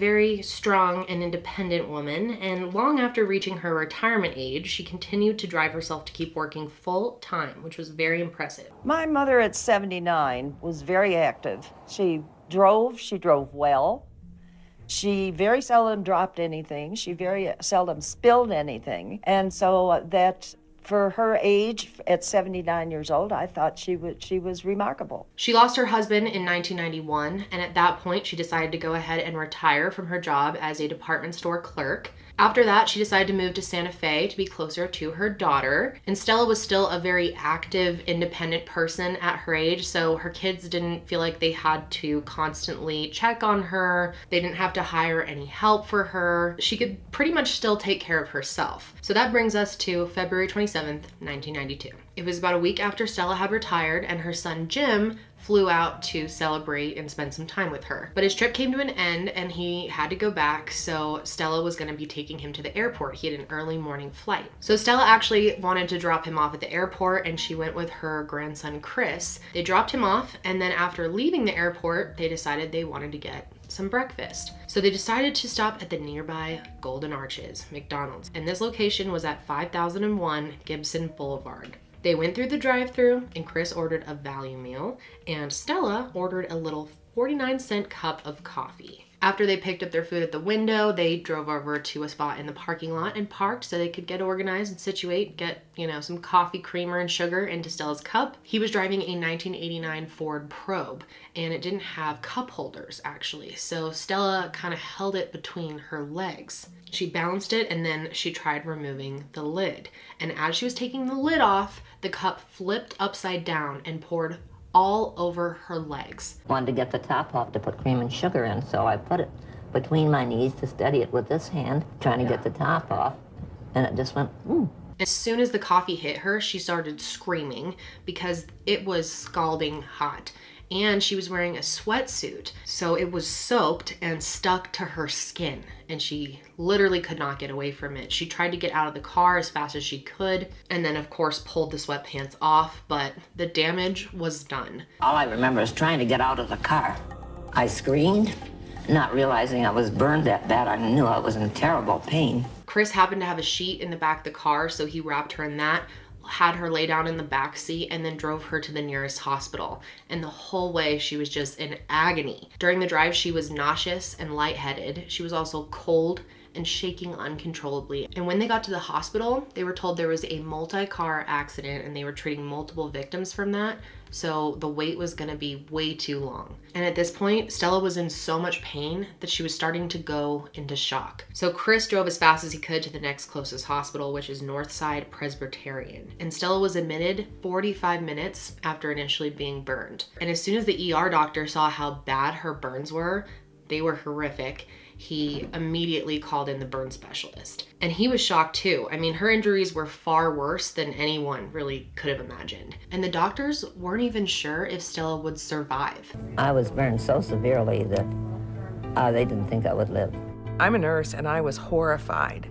Very strong and independent woman, and long after reaching her retirement age, she continued to drive herself to keep working full time, which was very impressive. My mother at 79 was very active. She drove, she drove well. She very seldom dropped anything. She very seldom spilled anything. And so that for her age at 79 years old, I thought she was she was remarkable. She lost her husband in 1991, and at that point she decided to go ahead and retire from her job as a department store clerk. After that, she decided to move to Santa Fe to be closer to her daughter. And Stella was still a very active, independent person at her age, so her kids didn't feel like they had to constantly check on her. They didn't have to hire any help for her. She could pretty much still take care of herself. So that brings us to February 27th, 1992. It was about a week after Stella had retired, and her son Jim flew out to celebrate and spend some time with her. But his trip came to an end and he had to go back, so Stella was gonna be taking him to the airport. He had an early morning flight. So Stella actually wanted to drop him off at the airport and she went with her grandson Chris. They dropped him off and then after leaving the airport, they decided they wanted to get some breakfast. So they decided to stop at the nearby Golden Arches, McDonald's. And this location was at 5001 Gibson Boulevard. They went through the drive through and Chris ordered a value meal and Stella ordered a little 49 cent cup of coffee. After they picked up their food at the window, they drove over to a spot in the parking lot and parked so they could get organized and situate, get, you know, some coffee creamer and sugar into Stella's cup. He was driving a 1989 Ford Probe and it didn't have cup holders actually. So Stella kind of held it between her legs. She balanced it and then she tried removing the lid. And as she was taking the lid off, the cup flipped upside down and poured all over her legs. Wanted to get the top off to put cream and sugar in, so I put it between my knees to steady it with this hand, trying to get the top off, and it just went, ooh. As soon as the coffee hit her, she started screaming because it was scalding hot and she was wearing a sweatsuit. So it was soaked and stuck to her skin and she literally could not get away from it. She tried to get out of the car as fast as she could and then of course pulled the sweatpants off, but the damage was done. All I remember is trying to get out of the car. I screamed, not realizing I was burned that bad. I knew I was in terrible pain. Chris happened to have a sheet in the back of the car, so he wrapped her in that had her lay down in the back seat and then drove her to the nearest hospital. And the whole way she was just in agony. During the drive, she was nauseous and lightheaded. She was also cold and shaking uncontrollably. And when they got to the hospital, they were told there was a multi-car accident and they were treating multiple victims from that. So the wait was gonna be way too long. And at this point, Stella was in so much pain that she was starting to go into shock. So Chris drove as fast as he could to the next closest hospital, which is Northside Presbyterian. And Stella was admitted 45 minutes after initially being burned. And as soon as the ER doctor saw how bad her burns were, they were horrific he immediately called in the burn specialist. And he was shocked too. I mean, her injuries were far worse than anyone really could have imagined. And the doctors weren't even sure if Stella would survive. I was burned so severely that uh, they didn't think I would live. I'm a nurse and I was horrified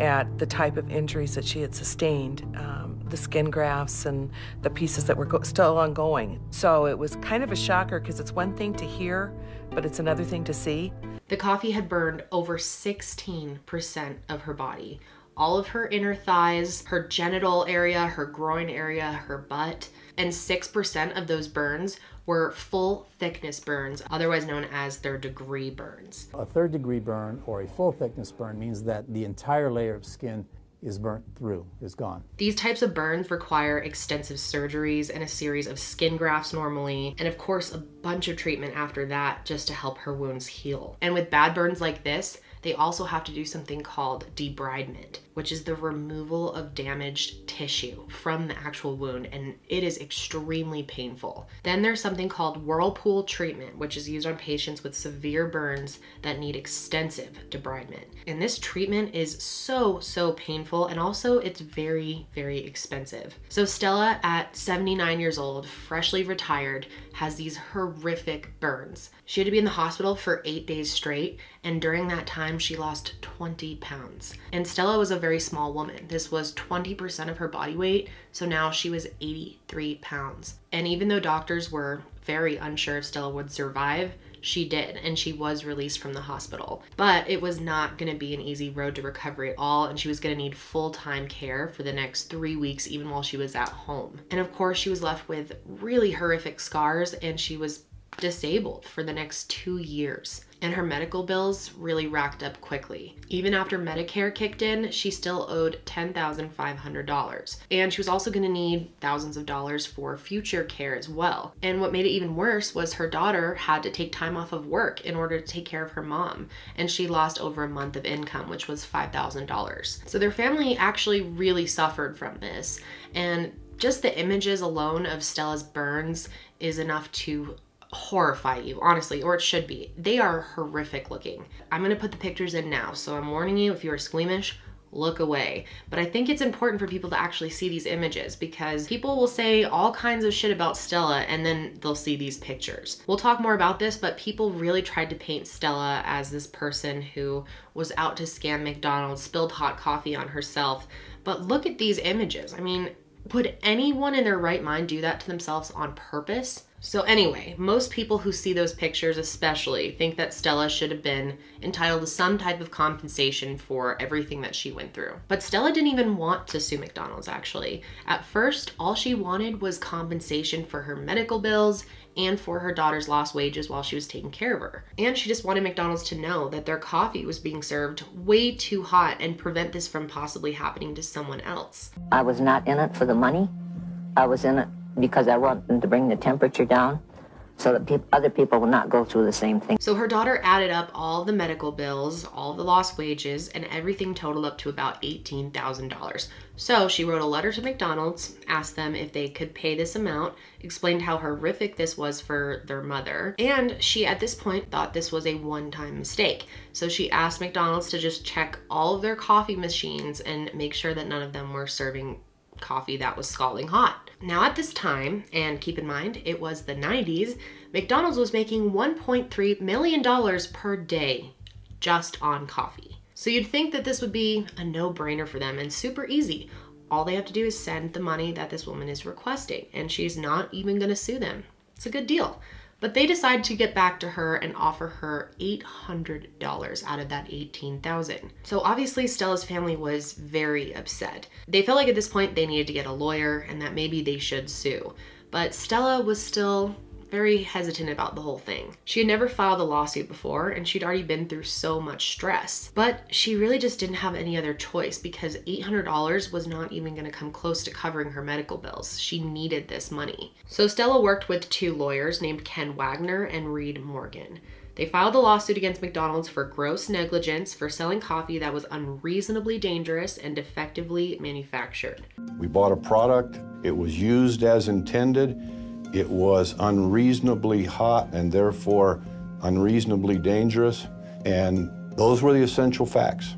at the type of injuries that she had sustained. Um, the skin grafts and the pieces that were still ongoing. So it was kind of a shocker because it's one thing to hear, but it's another thing to see. The coffee had burned over 16% of her body. All of her inner thighs, her genital area, her groin area, her butt, and 6% of those burns were full thickness burns, otherwise known as their degree burns. A third degree burn or a full thickness burn means that the entire layer of skin is burnt through, is gone. These types of burns require extensive surgeries and a series of skin grafts normally, and of course a bunch of treatment after that just to help her wounds heal. And with bad burns like this, they also have to do something called debridement, which is the removal of damaged tissue from the actual wound, and it is extremely painful. Then there's something called whirlpool treatment, which is used on patients with severe burns that need extensive debridement. And this treatment is so, so painful, and also it's very, very expensive. So Stella, at 79 years old, freshly retired, has these horrific burns. She had to be in the hospital for eight days straight, and during that time, she lost 20 pounds. And Stella was a very small woman. This was 20% of her body weight, so now she was 83 pounds. And even though doctors were very unsure if Stella would survive, she did, and she was released from the hospital. But it was not going to be an easy road to recovery at all, and she was going to need full time care for the next three weeks, even while she was at home. And of course, she was left with really horrific scars, and she was disabled for the next two years and her medical bills really racked up quickly. Even after Medicare kicked in, she still owed $10,500. And she was also going to need thousands of dollars for future care as well. And what made it even worse was her daughter had to take time off of work in order to take care of her mom. And she lost over a month of income, which was $5,000. So their family actually really suffered from this. And just the images alone of Stella's burns is enough to horrify you, honestly, or it should be. They are horrific looking. I'm gonna put the pictures in now, so I'm warning you if you are squeamish, look away. But I think it's important for people to actually see these images because people will say all kinds of shit about Stella and then they'll see these pictures. We'll talk more about this, but people really tried to paint Stella as this person who was out to scam McDonald's, spilled hot coffee on herself. But look at these images. I mean, would anyone in their right mind do that to themselves on purpose? So, anyway, most people who see those pictures, especially, think that Stella should have been entitled to some type of compensation for everything that she went through. But Stella didn't even want to sue McDonald's, actually. At first, all she wanted was compensation for her medical bills and for her daughter's lost wages while she was taking care of her. And she just wanted McDonald's to know that their coffee was being served way too hot and prevent this from possibly happening to someone else. I was not in it for the money. I was in it because I want them to bring the temperature down so that pe- other people will not go through the same thing. So her daughter added up all the medical bills, all the lost wages, and everything totaled up to about $18,000. So she wrote a letter to McDonald's, asked them if they could pay this amount, explained how horrific this was for their mother, and she at this point thought this was a one time mistake. So she asked McDonald's to just check all of their coffee machines and make sure that none of them were serving coffee that was scalding hot. Now, at this time, and keep in mind it was the 90s, McDonald's was making $1.3 million per day just on coffee. So you'd think that this would be a no brainer for them and super easy. All they have to do is send the money that this woman is requesting, and she's not even gonna sue them. It's a good deal. But they decide to get back to her and offer her $800 out of that 18,000. So obviously Stella's family was very upset. They felt like at this point they needed to get a lawyer and that maybe they should sue. But Stella was still very hesitant about the whole thing. She had never filed a lawsuit before and she'd already been through so much stress. But she really just didn't have any other choice because $800 was not even going to come close to covering her medical bills. She needed this money. So Stella worked with two lawyers named Ken Wagner and Reed Morgan. They filed a lawsuit against McDonald's for gross negligence for selling coffee that was unreasonably dangerous and defectively manufactured. We bought a product, it was used as intended, it was unreasonably hot and therefore unreasonably dangerous, and those were the essential facts.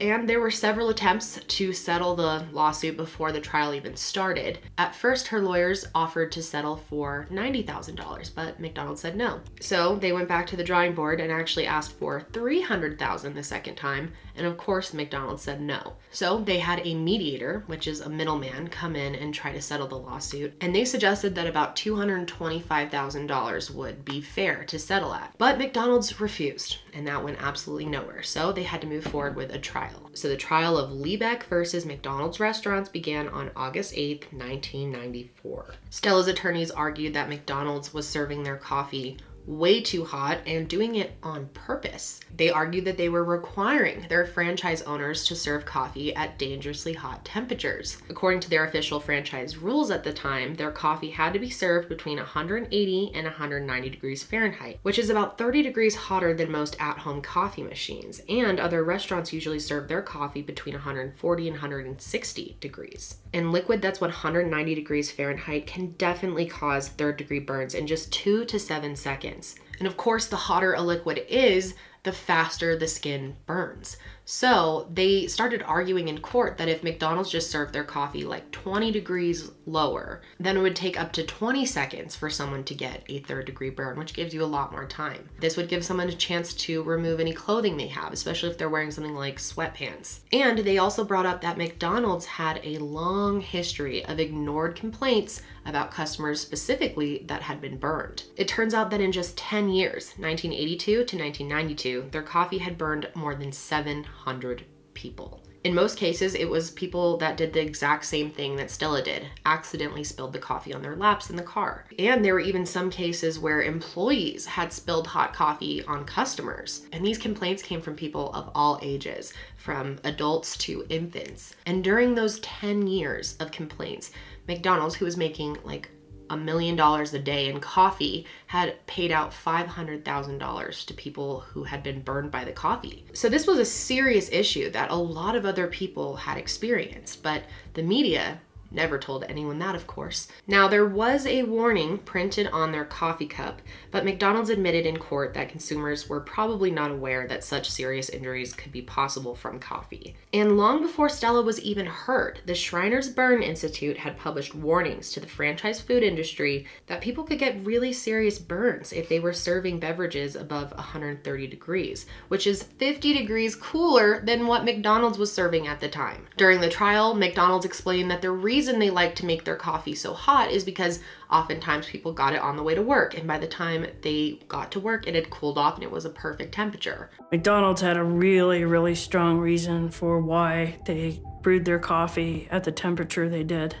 And there were several attempts to settle the lawsuit before the trial even started. At first, her lawyers offered to settle for $90,000, but McDonald said no. So they went back to the drawing board and actually asked for $300,000 the second time, and of course, McDonald said no. So they had a mediator, which is a middleman, come in and try to settle the lawsuit, and they suggested that about $225,000 would be fair to settle at. But McDonald's refused, and that went absolutely nowhere. So they had to move forward with a trial. So the trial of Liebeck versus McDonald's restaurants began on August 8th, 1994. Stella's attorneys argued that McDonald's was serving their coffee way too hot and doing it on purpose. They argued that they were requiring their franchise owners to serve coffee at dangerously hot temperatures. According to their official franchise rules at the time, their coffee had to be served between 180 and 190 degrees Fahrenheit, which is about 30 degrees hotter than most at home coffee machines. And other restaurants usually serve their coffee between 140 and 160 degrees. And liquid that's 190 degrees Fahrenheit can definitely cause third degree burns in just two to seven seconds. And of course, the hotter a liquid is, the faster the skin burns. So they started arguing in court that if McDonald's just served their coffee like 20 degrees lower, then it would take up to 20 seconds for someone to get a third degree burn, which gives you a lot more time. This would give someone a chance to remove any clothing they have, especially if they're wearing something like sweatpants. And they also brought up that McDonald's had a long history of ignored complaints about customers specifically that had been burned. It turns out that in just 10 years, 1982 to 1992, their coffee had burned more than 700 people. In most cases, it was people that did the exact same thing that Stella did, accidentally spilled the coffee on their laps in the car. And there were even some cases where employees had spilled hot coffee on customers. And these complaints came from people of all ages, from adults to infants. And during those 10 years of complaints, McDonald's, who was making like a million dollars a day in coffee had paid out $500,000 to people who had been burned by the coffee. So this was a serious issue that a lot of other people had experienced, but the media Never told anyone that, of course. Now, there was a warning printed on their coffee cup, but McDonald's admitted in court that consumers were probably not aware that such serious injuries could be possible from coffee. And long before Stella was even hurt, the Shriners Burn Institute had published warnings to the franchise food industry that people could get really serious burns if they were serving beverages above 130 degrees, which is 50 degrees cooler than what McDonald's was serving at the time. During the trial, McDonald's explained that the reason reason they like to make their coffee so hot is because oftentimes people got it on the way to work, and by the time they got to work, it had cooled off and it was a perfect temperature. McDonald's had a really, really strong reason for why they brewed their coffee at the temperature they did.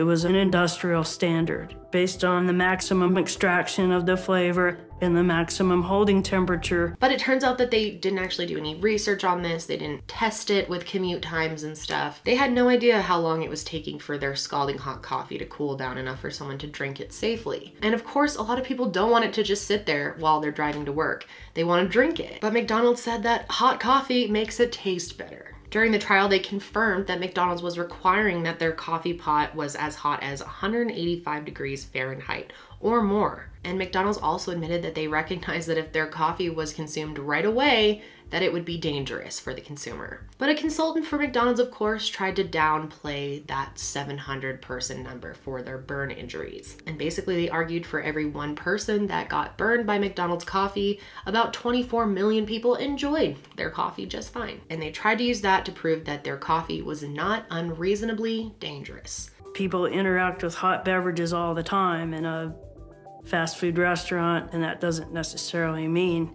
It was an industrial standard based on the maximum extraction of the flavor and the maximum holding temperature. But it turns out that they didn't actually do any research on this. They didn't test it with commute times and stuff. They had no idea how long it was taking for their scalding hot coffee to cool down enough for someone to drink it safely. And of course, a lot of people don't want it to just sit there while they're driving to work. They want to drink it. But McDonald's said that hot coffee makes it taste better. During the trial, they confirmed that McDonald's was requiring that their coffee pot was as hot as 185 degrees Fahrenheit or more. And McDonald's also admitted that they recognized that if their coffee was consumed right away, that it would be dangerous for the consumer. But a consultant for McDonald's, of course, tried to downplay that 700 person number for their burn injuries. And basically, they argued for every one person that got burned by McDonald's coffee, about 24 million people enjoyed their coffee just fine. And they tried to use that to prove that their coffee was not unreasonably dangerous. People interact with hot beverages all the time in a fast food restaurant, and that doesn't necessarily mean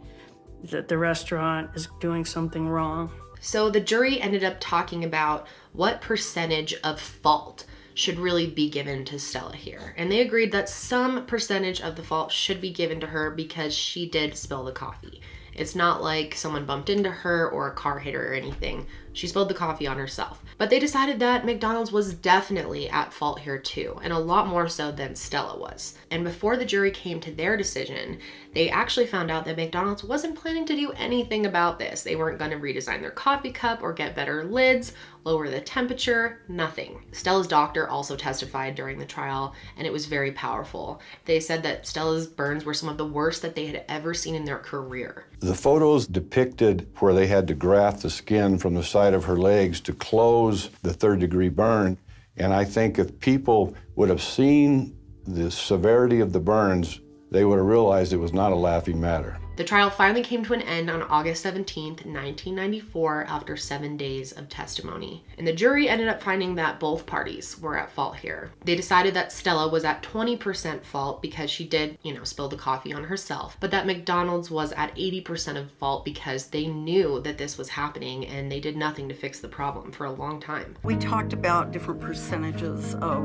that the restaurant is doing something wrong. So the jury ended up talking about what percentage of fault should really be given to Stella here. And they agreed that some percentage of the fault should be given to her because she did spill the coffee. It's not like someone bumped into her or a car hit her or anything. She spilled the coffee on herself. But they decided that McDonald's was definitely at fault here too, and a lot more so than Stella was. And before the jury came to their decision, they actually found out that McDonald's wasn't planning to do anything about this. They weren't going to redesign their coffee cup or get better lids, lower the temperature, nothing. Stella's doctor also testified during the trial, and it was very powerful. They said that Stella's burns were some of the worst that they had ever seen in their career. The photos depicted where they had to graft the skin from the side of her legs to close the third degree burn. And I think if people would have seen the severity of the burns, they would have realized it was not a laughing matter. The trial finally came to an end on August 17, 1994, after seven days of testimony. And the jury ended up finding that both parties were at fault here. They decided that Stella was at 20% fault because she did, you know, spill the coffee on herself, but that McDonald's was at 80% of fault because they knew that this was happening and they did nothing to fix the problem for a long time. We talked about different percentages of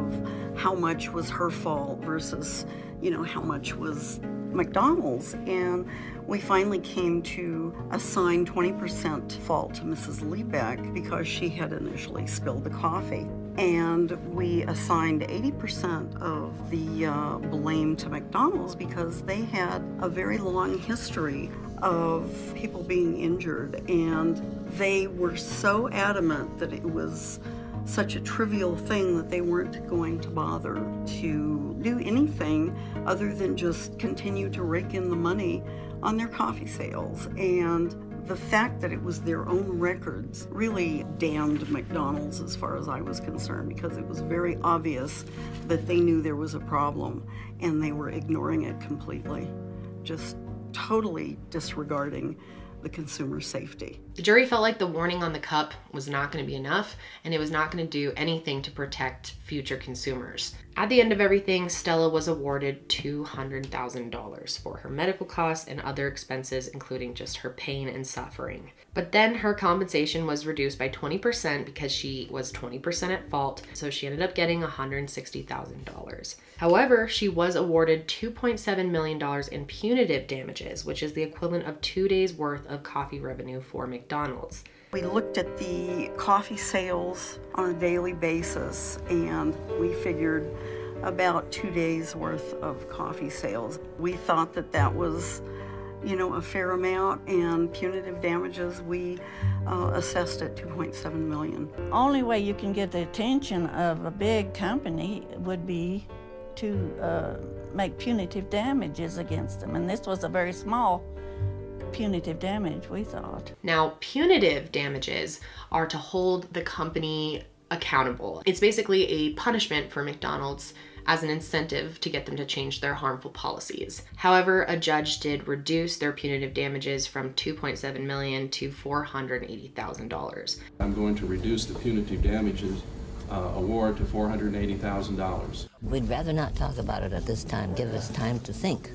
how much was her fault versus, you know, how much was McDonald's. And we finally came to assign 20% fault to Mrs. Liebeck because she had initially spilled the coffee. And we assigned 80% of the uh, blame to McDonald's because they had a very long history of people being injured. And they were so adamant that it was such a trivial thing that they weren't going to bother to do anything other than just continue to rake in the money on their coffee sales. And The fact that it was their own records really damned McDonald's as far as I was concerned because it was very obvious that they knew there was a problem and they were ignoring it completely, just totally disregarding the consumer safety. The jury felt like the warning on the cup was not going to be enough and it was not going to do anything to protect future consumers. At the end of everything, Stella was awarded $200,000 for her medical costs and other expenses, including just her pain and suffering. But then her compensation was reduced by 20% because she was 20% at fault, so she ended up getting $160,000. However, she was awarded $2.7 million in punitive damages, which is the equivalent of two days' worth of coffee revenue for McDonald's. We looked at the coffee sales on a daily basis and we figured about two days worth of coffee sales. We thought that that was, you know, a fair amount and punitive damages we uh, assessed at 2.7 million. Only way you can get the attention of a big company would be to uh, make punitive damages against them, and this was a very small punitive damage, we thought. Now, punitive damages are to hold the company accountable. It's basically a punishment for McDonald's as an incentive to get them to change their harmful policies. However, a judge did reduce their punitive damages from 2.7 million to $480,000. I'm going to reduce the punitive damages uh, award to $480,000. We'd rather not talk about it at this time. Give us time to think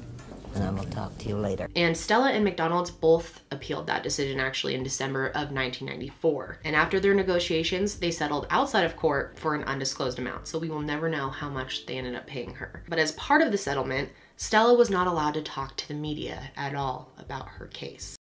and I will talk to you later. And Stella and McDonald's both appealed that decision actually in December of 1994. And after their negotiations, they settled outside of court for an undisclosed amount, so we will never know how much they ended up paying her. But as part of the settlement, Stella was not allowed to talk to the media at all about her case.